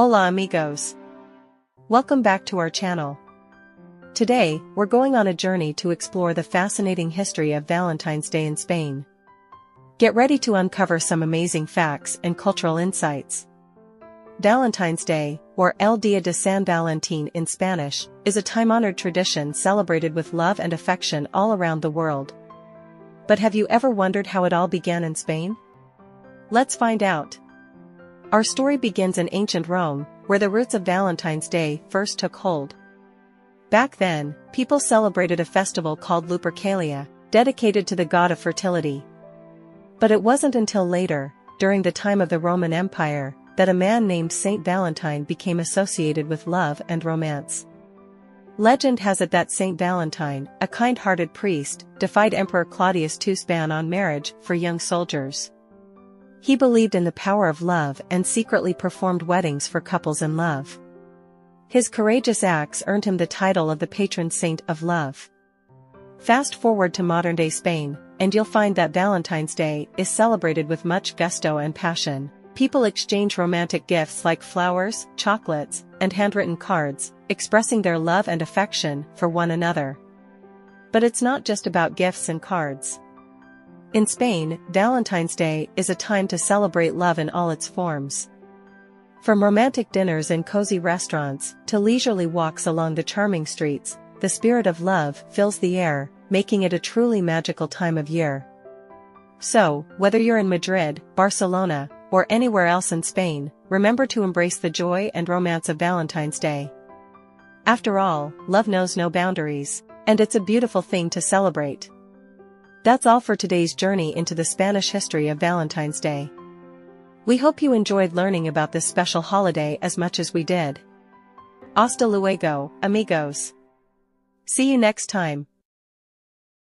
Hola amigos! Welcome back to our channel. Today, we're going on a journey to explore the fascinating history of Valentine's Day in Spain. Get ready to uncover some amazing facts and cultural insights. Valentine's Day, or El Día de San Valentín in Spanish, is a time-honored tradition celebrated with love and affection all around the world. But have you ever wondered how it all began in Spain? Let's find out. Our story begins in ancient Rome, where the roots of Valentine's Day first took hold. Back then, people celebrated a festival called Lupercalia, dedicated to the god of fertility. But it wasn't until later, during the time of the Roman Empire, that a man named Saint Valentine became associated with love and romance. Legend has it that Saint Valentine, a kind-hearted priest, defied Emperor Claudius II's ban on marriage for young soldiers. He believed in the power of love and secretly performed weddings for couples in love. His courageous acts earned him the title of the patron saint of love. Fast forward to modern-day Spain, and you'll find that Valentine's Day is celebrated with much gusto and passion. People exchange romantic gifts like flowers, chocolates, and handwritten cards, expressing their love and affection for one another. But it's not just about gifts and cards. In Spain, Valentine's Day is a time to celebrate love in all its forms. From romantic dinners in cozy restaurants to leisurely walks along the charming streets, the spirit of love fills the air, making it a truly magical time of year. So, whether you're in Madrid, Barcelona, or anywhere else in Spain, remember to embrace the joy and romance of Valentine's Day. After all, love knows no boundaries, and it's a beautiful thing to celebrate. That's all for today's journey into the Spanish history of Valentine's Day. We hope you enjoyed learning about this special holiday as much as we did. Hasta luego, amigos. See you next time.